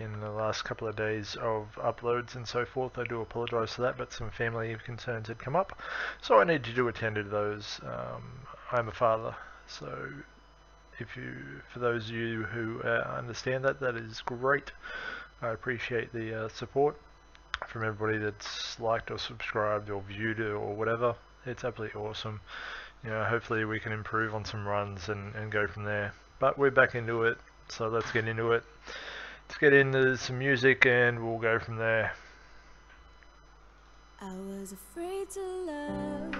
in the last couple of days of uploads and so forth. I do apologise for that, but some family concerns had come up, so I need to attend to those. Um, I'm a father, so if you, for those of you who uh, understand that, that is great. I appreciate the uh, support from everybody that's liked or subscribed or viewed it or whatever. It's absolutely awesome. You know, hopefully we can improve on some runs and, and go from there. But we're back into it, so let's get into it. Let's get into some music and we'll go from there. I was afraid to love,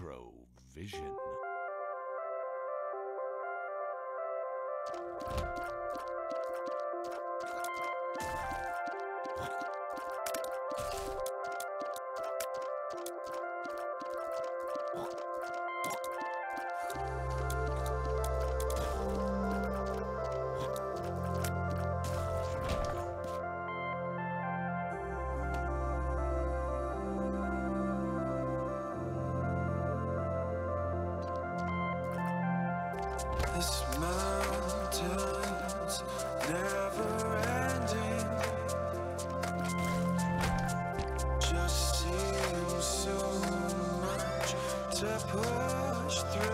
Retrovision. This mountain's never ending. Just so much to push through.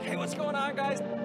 Hey, what's going on, guys?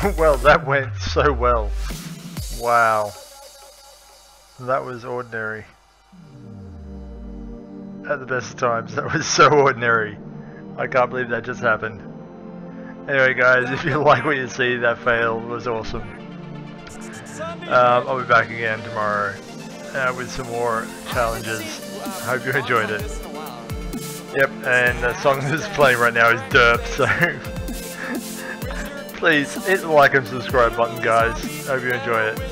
well, that went so well. Wow. That was ordinary. At the best of times, that was so ordinary. I can't believe that just happened. Anyway, guys, if you like what you see, that fail was awesome. Um, I'll be back again tomorrow uh, with some more challenges. Hope you enjoyed it. Yep, and the song that's playing right now is Derp, so please hit the like and subscribe button, guys. Hope you enjoy it.